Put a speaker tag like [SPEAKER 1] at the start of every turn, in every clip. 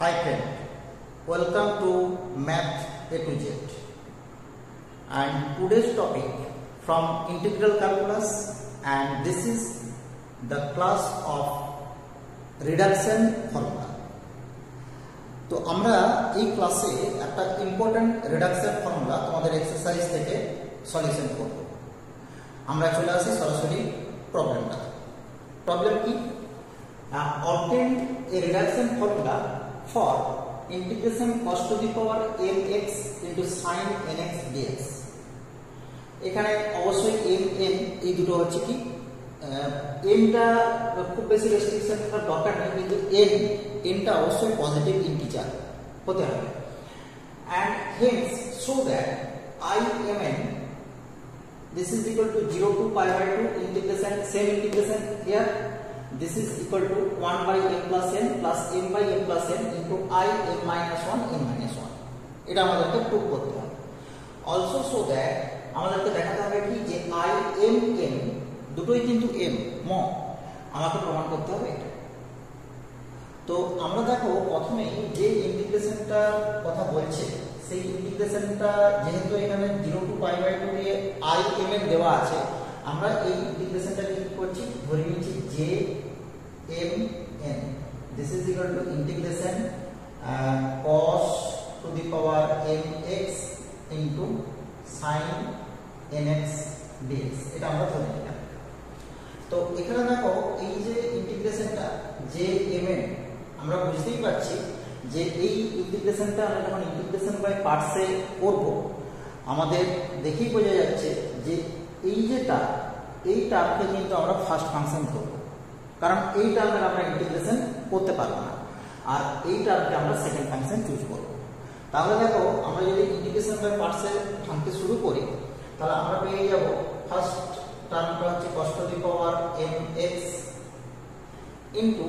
[SPEAKER 1] Hi friend, welcome to Math A to Z. And today's topic from integral calculus and this is the class of reduction formula. তো আমরা এই ক্লাসে একটা important reduction formula তোমাদের exercise থেকে solution করব আমরা চলে আসি সরাসরি প্রবলেমটা প্রবলেম কি obtain a reduction formula for integration cos to the power mx into sin nx dx. এখানে অবশ্যই m, n, এই দুটো হচ্ছে কি? এমটা খুব বেশি রেস্ট্রিকশন দরকার নেই, কিন্তু এন এনটা অবশ্যই পজিটিভ ইন্টিজার হতে হবে। And hence so that I M N this is equal to 0 to pi by 2 integration, same integration here this is equal to 1 by m plus n plus m by m plus n into i m minus 1 m minus 1 এটা আমাদেরকে prove করতে হবে। Also so that আমাদেরকে দেখাতে হবে কি যে i m n, দুটোই কিন্তু m ম আমাকে প্রমাণ করতে হবে এটা। তো আমরা দেখো প্রথমেই যে ইন্টিগ্রেশনটা কথা বলছে, সেই ইন্টিগ্রেশনটা যেহেতু এখানে zero to pi by two দিয়ে আই এম এম দেওয়া আছে, আমরা এই ইন্টিগ্রেশনটা কি করছি, ধরে নিচ্ছি যে M N this is equal to integration cos to the power M X into sine N X D X এটা আমরা ধরে নিলাম। তো এখানে দেখো, এই যে ইন্টিগ্রেশনটা যে এম এন আমরা বুঝতেই পারছি যে এই ইন্টিগ্রেশনটা আমরা যখন ইন্টিগ্রেশন বাই পার্টসে করব, আমাদের দেখেই বোঝা যাচ্ছে যে এই যে টার্ম এই টার্মকে কিন্তু আমরা ফার্স্ট ফাংশন করব কারণ এই টার্মের আমরা ইন্টিগ্রেশন করতে পারব না। আর এই টার্মকে আমরা সেকেন্ড ফাংশন চুজ করব। তাহলে দেখো, আমরা যদি ইন্টিগ্রেশন বাই পার্টসে ভাঙতে শুরু করি, তাহলে আমরা পেয়ে যাব ফার্স্ট টার্মটা হচ্ছে cos the power M X into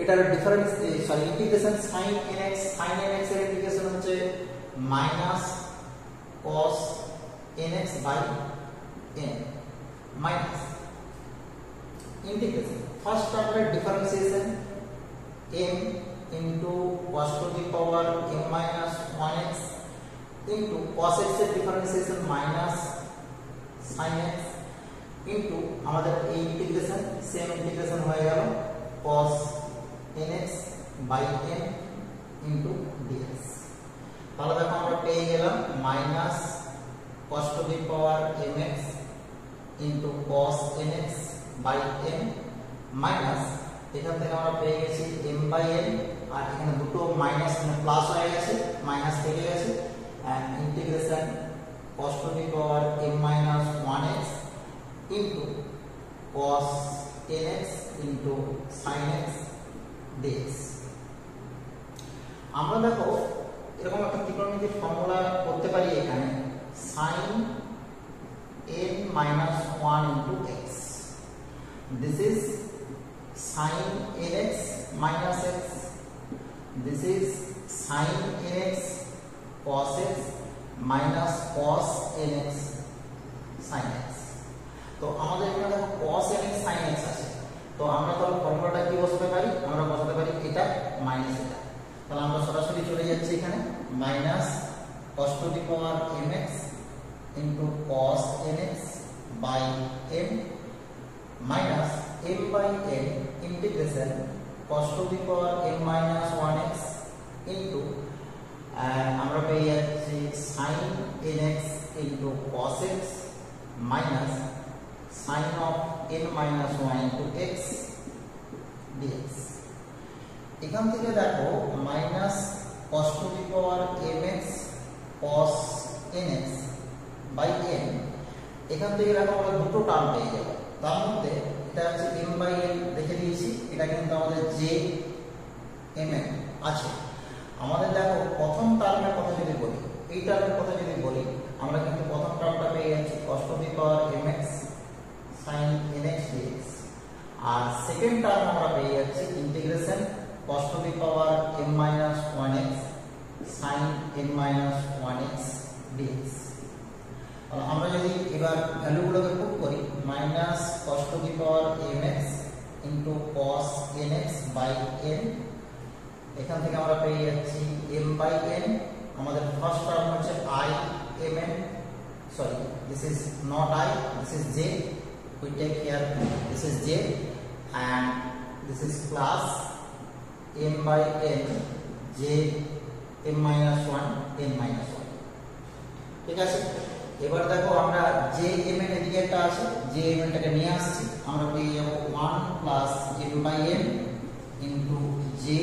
[SPEAKER 1] এটার difference sorry integration sin nx sin nx এর ইন্টিগ্রেশন হচ্ছে minus cos nx by n minus integration first টার্মের differentiation m into cos to the power m minus 1x into cos x এর differentiation minus sin x into আমাদের এই integration same integration হয়ে গেল cos nx by n into dx. তাহলে দেখো আমরা পেয়ে গেলাম minus cos to the power mx into cos nx by n minus এখান থেকে আমরা পেয়ে গেছি m by n, আর এখানে দুটো মাইনাস প্লাস হয়ে গেছে মাইনাস থেকে গেছে, and integration cos to the power m minus 1x into cos nx into sin x dx. আমরা দেখো, এরকম একটা ত্রিকোণমিতির ফর্মুলা করতে পারি এখানে, sin n minus 1 into x. This is sin nx minus x. This is sin nx cos x minus cos nx sin x. তো আমাদের এখানে দেখো cos nx sin x আছে। তো আমরা তাহলে ফর্মুলাটা কি বসাতে পারি? আমরা বসাতে পারি এটা মাইনাস এটা। তাহলে আমরা সরাসরি চলে যাচ্ছি এখানে। Minus cos to the power mx into cos nx by m minus m by n integration cos to the power m minus 1x into আমরা পেয়ে যাচ্ছি sin nx into cos x minus sin of n minus 1 into x dx এখান থেকে দেখো minus cos to the power mx cos nx by n এখান থেকে দেখো আমরা দুটো টার্ম পেয়ে যাব। তার মধ্যে এটা হচ্ছে এম বাই n দেখে দিয়েছি এটা কিন্তু আমাদের জে m n আছে। আমাদের দেখো, প্রথম টার্মের কথা যদি বলি, এই টার্মের কথা যদি বলি, আমরা কিন্তু প্রথম টার্মটা পেয়ে যাচ্ছি cos to the power mx sin nx dx আর সেকেন্ড টার্ম আমরা পেয়ে যাচ্ছি integration cos to the power m minus 1x sin n minus 1x dx আমরা যদি এবার ভ্যালুগুলোকে পুট করি minus cos to the power cos nx n এখান থেকে আমরা পেয়ে যাচ্ছি বাই এন আমাদের ফার্স্ট টার্ম হচ্ছে I M N sorry this is not I this is J we take here, this is j and this is plus m n, j m minus 1 n minus 1 ঠিক আছে? এবার দেখো আমরা যে M এর এডিটরটা আছে, যে এম এরটাকে নিয়ে আসছি, আমরা পেয়ে যাব 1 plus M by M into J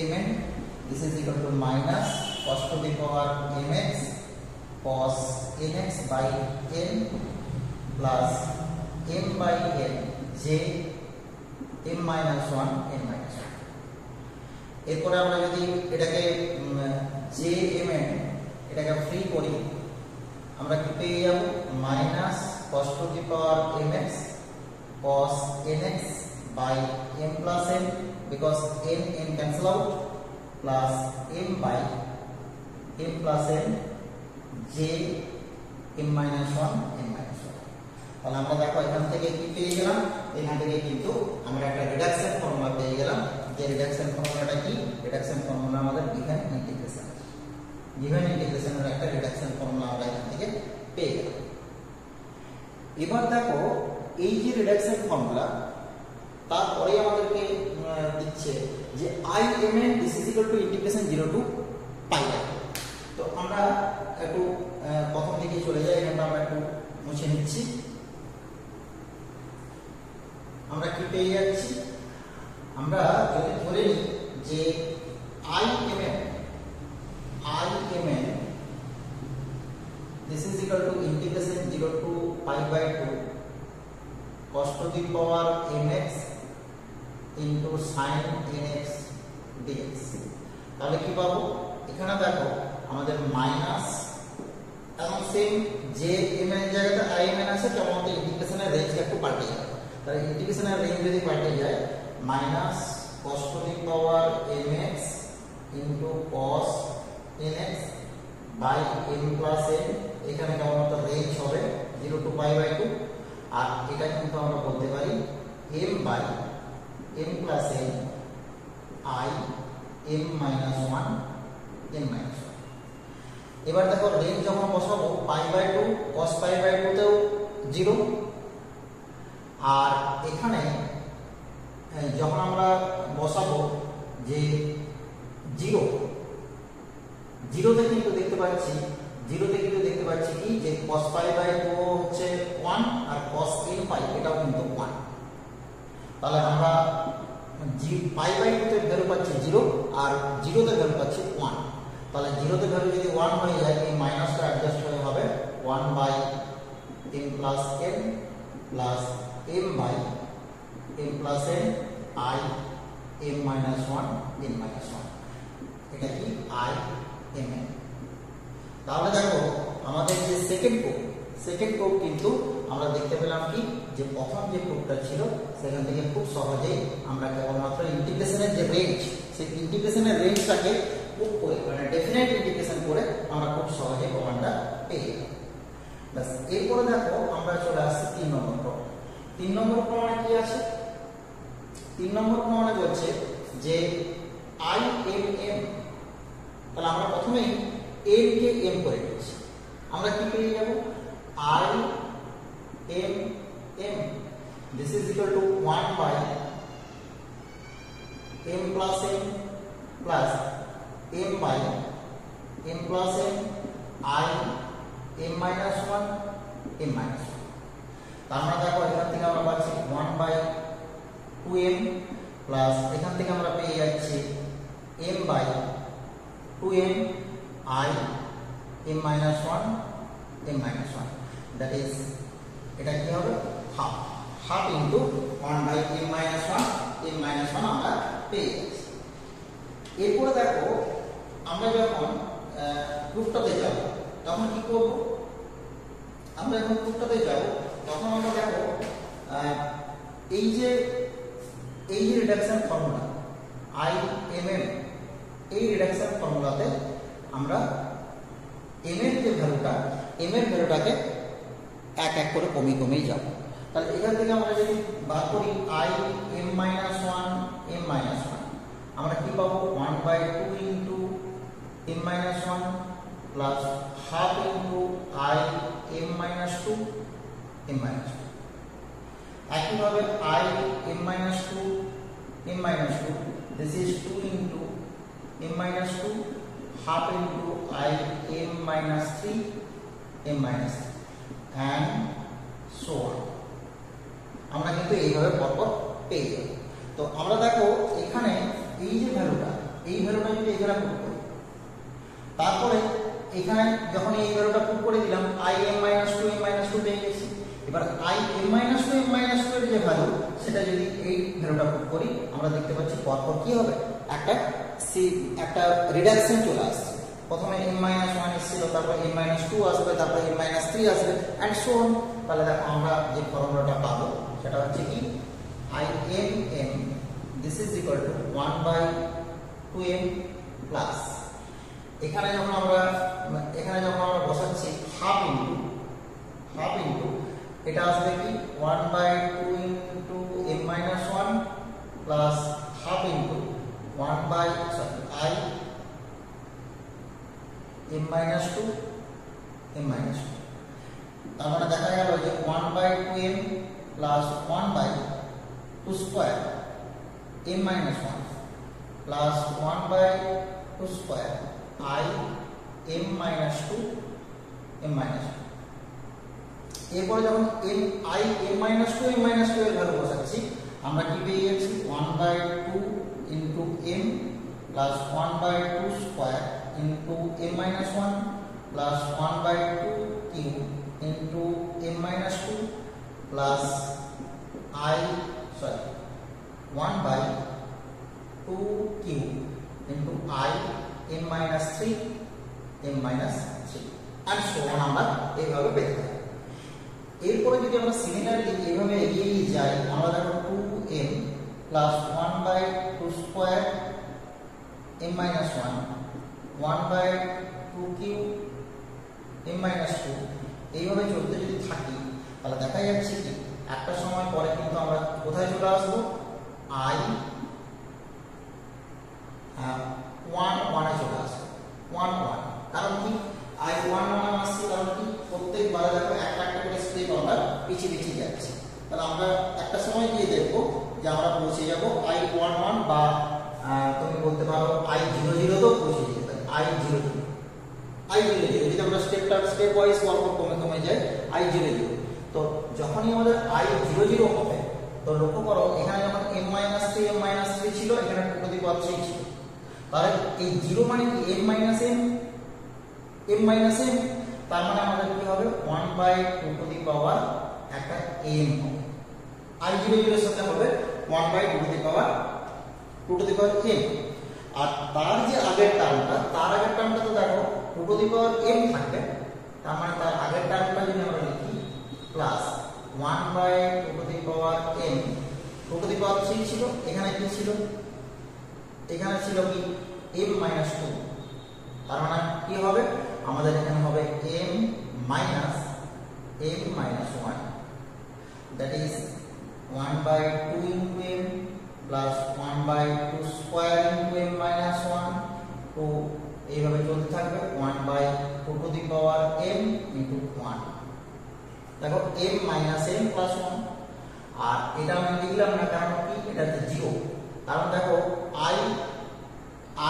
[SPEAKER 1] M N this is equal to minus cos to the power M X cos M X by N plus M by N J M minus 1 N minus 1 এরপর আমরা যদি এটাকে J M এন এটাকে free করি আমরা কি পেয়ে যাব? Minus cos to the power mx cos nx by m plus n because n n cancel out plus m by m plus n j m minus 1 n minus 1 তাহলে আমরা দেখো, এখান থেকে কি পেয়ে গেলাম? এখান থেকে কিন্তু আমরা একটা রিডাকশন ফর্মুলা পেয়ে গেলাম। যে রিডাকশন ফর্মুলাটা কি? রিডাকশন ফর্মুলা আমাদের গিভেন ইন্টিগ্রেশন গিভেন ইন্টিগ্রেশনের একটা রিডাকশন ফর্মুলা আমরা এখান থেকে পেয়ে গেলাম এবার দেখো, এই যে রিডাকশন ফর্মুলা তারপরে আমাদেরকে দিচ্ছে যে I M N this is equal to integration zero to pi তো আমরা একটু প্রথম থেকে চলে যাই, এখানটা আমরা একটু মুছে নিচ্ছি। আমরা কি পেয়ে যাচ্ছি? আমরা যদি ধরে নিই যে I M N I M N this is equal to integration 0 to pi by 2 cos to the power mx into sin nx dx. তাহলে কি পাবো? এখানে দেখো, আমাদের মাইনাস এবং সেম যে এম এর জায়গাতে আই এম এন আছে কেমন মতো ইন্টিগ্রেশনের রেঞ্জটা একটু পাল্টে যাবে তাহলে ইন্টিগ্রেশনের রেঞ্জ যদি পাল্টে যায় minus cos to the power mx into cos nx by m plus n, এখানে কেমন কেবলমাত্র রেঞ্জ হবে zero to pi by two আর এটা কিন্তু আমরা বলতে পারি M by m plus n i m মাইনাস ওয়ান n মাইনাস এবার দেখো রেঞ্জ যখন বসাবো pi by two cos pi by টুতেও zero আর এখানে যখন আমরা বসাবো যে জিরো জিরোতে কিন্তু দেখতে পাচ্ছি জিরোতে কিন্তু দেখতে পাচ্ছি কি যে cos পাই বাই টু হচ্ছে ওয়ান আর cos n পাই এটাও কিন্তু ওয়ান তাহলে আমরা জি পাই বাই টুতে ভ্যালু পাচ্ছি জিরো আর জিরোতে ভ্যালু পাচ্ছি ওয়ান তাহলে জিরোতে ভ্যালু যদি ওয়ান হয়ে যায়, এই মাইনাসটা অ্যাডজাস্ট হয়ে হবে one by M plus N plus M by M plus N I M minus one N minus one এটা কি আই এম তাহলে দেখো, আমাদের যে সেকেন্ড কোড সেকেন্ড কোড কিন্তু আমরা দেখতে পেলাম কি? যে প্রথম যে কোডটা ছিল, সেখান থেকে খুব সহজেই আমরা কেবলমাত্র ইন্টিগ্রেশনের যে রেঞ্জ সেই ইন্টিগ্রেশনের রেঞ্জটাকে খুব করে মানে ডেফিনেট ইন্টিগ্রেশন করে আমরা খুব সহজে প্রমাণটা পেয়ে গেলাম। ব্যাস, এরপরে দেখো আমরা চলে আসছি তিন নম্বর প্রমাণ। তিন নম্বর প্রমাণে কি আছে? তিন নম্বর প্রমাণে বলছে যে আই এম এম তাহলে আমরা প্রথমেই এম কে এম করে নিচ্ছি। আমরা কি পেয়ে যাব? I M M this is equal to one by M plus M plus M by M plus M I M minus one M minus one তার মানে দেখো, এখান থেকে আমরা পাচ্ছি one by two M plus এখান থেকে আমরা পেয়ে যাচ্ছি M by two M i m minus 1 m minus 1 that is, এটা কি হবে? Half half into 1 by m minus 1 m minus 1 আমরা পেয়ে যাচ্ছি এরপরে দেখো, আমরা যখন প্রুফটাতে যাব, তখন কি করব? আমরা যখন প্রুফটাতে যাব, তখন আমরা দেখো এই যে এই যে reduction formula I M M এই রিডাকশন ফর্মুলাতে আমরা এম এর যে ভ্যালুটা এম এর ভ্যালুটাকে এক এক করে কমে কমেই যাব। তাহলে এখান থেকে আমরা যদি বার করি I M minus one M minus one আমরা কি পাবো? One by two into M minus one plus half into I M minus two M minus two একইভাবে I M minus two M minus two this is two into M minus two half into I M minus three M minus and so আমরা কিন্তু এইভাবে পরপর পেয়ে যাব। তো আমরা দেখো এখানে এই যে ভ্যালুটা, এই ভ্যালুটা যদি এখানে পুট করি, তারপরে এখানে যখন এই ভ্যালুটা পুট করে দিলাম I M minus two M minus two পেয়ে গেছি। এবার I M minus two M minus two এর যে ভ্যালু, সেটা যদি এই ভ্যালুটা পুট করি, আমরা দেখতে পাচ্ছি পরপর কি হবে? একটা সি একটা রিডাকশন চলে আসছে। প্রথমে এম মাইনাস ওয়ান এসেছিল, তারপর এম মাইনাস টু আসবে, তারপর এম মাইনাস থ্রি আসবে অ্যান্ড শোন তাহলে দেখো, আমরা যে ফর্মুলাটা পাবো, সেটা হচ্ছে কি? I M M this is equal to one by two M plus এখানে যখন আমরা, এখানে যখন বসাচ্ছি হাফ ইন্টু হাফ ইন্টু এটা আসবে কি one by two into M minus one plus half into one by sorry I M minus two M minus two তার মানে দেখা গেল যে one by two M plus one by two square M minus one plus one by two square I M minus two M minus two এরপরে যখন M I M minus two M minus two এর value বসাচ্ছি, আমরা কি পেয়ে যাচ্ছি? One by two into M plus one by two square into M minus one plus one by two cube into M minus two plus I sorry one by two cube into I M minus three M minus three R so আমরা এইভাবে পেতে এরপরে যদি আমরা similarly এইভাবে এগিয়ে যাই, আমরা দেখো two M plus one by two square M minus one one by two cube M minus two এইভাবে চলতে যদি থাকি, তাহলে দেখা যাচ্ছে কি, একটা সময় পরে কিন্তু আমরা কোথায় চলে আসব? আই ওয়ান ওয়ানে চলে আসব। ওয়ান ওয়ান কারণ কি? আই ওয়ান ওয়ান আসছে, কারণ কি? প্রত্যেকবারে দেখো একটা একটা করে স্টেপ আমরা পিছিয়ে পিছিয়ে যাচ্ছি। তাহলে আমরা একটা সময় গিয়ে দেখব যে আমরা পৌঁছে যাব আই ওয়ান ওয়ান বা তুমি বলতে পারো আই জিরো জিরোতেও পৌঁছে যেতে পারি I zero zero I zero zero যদি আমরা স্টেপ স্টেপটা স্টেপ ওয়াইজ অল্প কমে কমে যাই আই জিরো জিরো তো যখনই আমাদের আই জিরো জিরো হবে, তো লক্ষ্য করো, এখানে যখন M minus three M minus three ছিল, এখানে two to the power three ছিল। তাহলে এই জিরো মানে কি? M minus M M minus M তার মানে আমাদের কি হবে? One by two to the power একটা এম হবে। আর ডিভাইডের সাথে হবে? 1 by 2 to the power 2 to the power M আর তার যে আগের টার্মটা তার আগের টার্মটা তো দেখো 2 টু দি পাওয়ার এম থাকে তার মানে তার আগের টার্মটা যদি আমরা লিখি plus 1 by 2 to the power M 2 to the power 3 ছিল, এখানে কি ছিল? এখানে ছিল কি? মাইনাস 2 তার মানে কি হবে? আমাদের এখানে হবে M minus M minus 1 that is 1 by 2 into m plus 1 by 2 square into m minus 1 to এইভাবে চলতে থাকবে 1 by 2 to the power m into 1 দেখো m minus m plus 1 আর এটা আমি লিখলাম না, কারণ কি? এটা হচ্ছে 0 কারণ দেখো i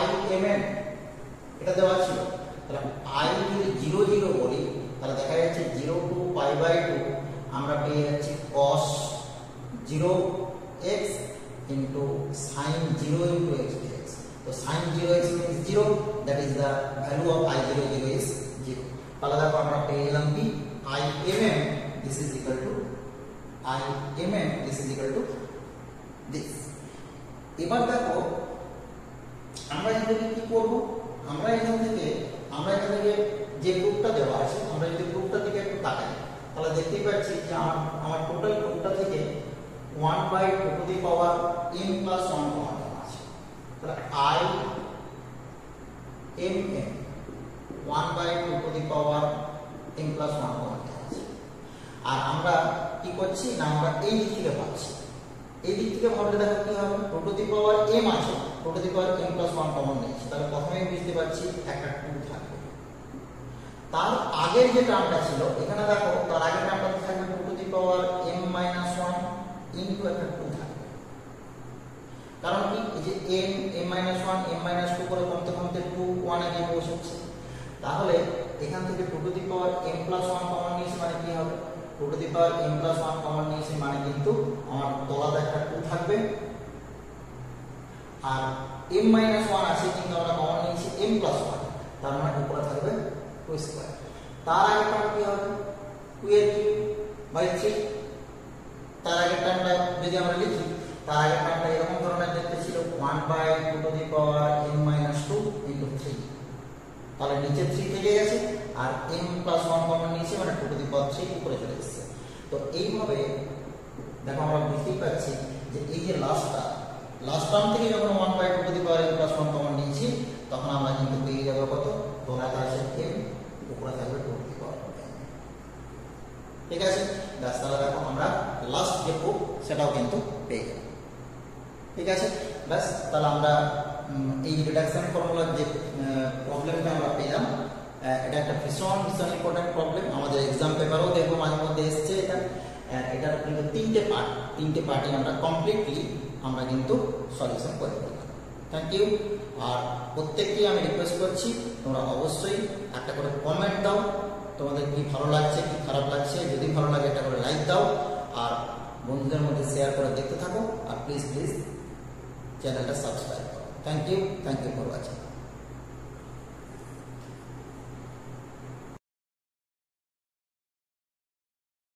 [SPEAKER 1] i m n এটা দেওয়া ছিল। তাহলে i যদি 0 0 বলি, তাহলে দেখা যাচ্ছে 0 টু পাই বাই 2 আমরা পেয়ে যাচ্ছি cos zero X into sine zero into X D X তো sine zero X means zero that is the value of I zero zero is zero তাহলে দেখো আমরা পেয়ে গেলাম কি I M M this is equal to I M M this is equal to this এবার দেখো আমরা এখান থেকে কি করব আমরা এখান থেকে আমরা এখান থেকে যে গ্রুপটা দেওয়া আছে আমরা যদি গ্রুপটা দিকে একটু তাকাই তাহলে দেখতেই পাচ্ছি যে আমার আমার টোটাল গ্রুপটা থেকে one by two to the power M plus one common দেওয়া আছে তাহলে I M one by two to the power M plus one common দেওয়া আছে। আর আমরা কি করছি না, আমরা এই দিক থেকে পাচ্ছি। এই দিক থেকে ভাবলে দেখো কি হবে? Two to the power M আছে two to the power M plus one common নিয়েছি তাহলে প্রথমেই বুঝতে পারছি একটা টু থাকবে। তার আগের যে টার্মটা ছিল, এখানে দেখো, তার আগের টার্মটা থাকবে? Two to the power M minus one into একটা টু থাকবে কারণ কি? এই যে M M minus one M minus করে কমতে কমতে টু ওয়ানে গিয়ে বসেছে। তাহলে এখান থেকে two to the power M plus one common নিয়েছি মানে কি হবে? Two to the power M plus one common নিয়েছি মানে কিন্তু আমার তলাতে একটা টু থাকবে। আর এম মাইনাস ওয়ান আছে কিন্তু আমরা কমন নিয়েছি এম প্লাস ওয়ান তার মানে উপরে থাকবে টু স্কোয়ার তার আগে টার্ম কি হবে? টু এর কিউ বাই তার আগের টার্মটা যদি আমরা লিখি তার আগের টার্মটা এরকম ধরনের দেখতে ছিল one by two to the power M minus two into three তাহলে নিচে থ্রি থেকে গেছে, আর এম প্লাস ওয়ান কমন নিয়েছে মানে two to the power three উপরে চলে এসেছে। তো এইভাবে দেখো আমরা বুঝতেই পারছি যে এই যে লাস্টটা লাস্ট টার্ম থেকে যখন one by two to the power M plus one common নিয়েছি, তখন আমরা কিন্তু পেয়ে যাব কত? দোলাতে আছে এম উপরে থাকবে টু টু দি পাওয়ার ঠিক আছে? তাহলে দেখো আমরা লাস্ট যে প্রুফ সেটাও কিন্তু পেয়ে যাব ঠিক আছে? ব্যাস, তাহলে আমরা এই রিডাকশন ফর্মুলার যে প্রবলেমটা আমরা পেলাম এটা একটা ভীষণ ভীষণ ইম্পর্টেন্ট প্রবলেম আমাদের এক্সাম পেপারও দেখব মাঝে মধ্যে এসছে এটা। এটার কিন্তু তিনটে পার্ট তিনটে পার্টই আমরা কমপ্লিটলি আমরা কিন্তু সলিউশন করে থ্যাংক ইউ আর প্রত্যেককেই আমি রিকোয়েস্ট করছি, তোমরা অবশ্যই একটা করে কমেন্ট দাও। তোমাদের কি ভালো লাগছে, কি খারাপ লাগছে? যদি ভালো লাগে, একটা করে লাইক দাও। আর বন্ধুদের মধ্যে শেয়ার করে দেখতে থাকো। আর প্লিজ প্লিজ চ্যানেলটা সাবস্ক্রাইব করো thank you thank you for watching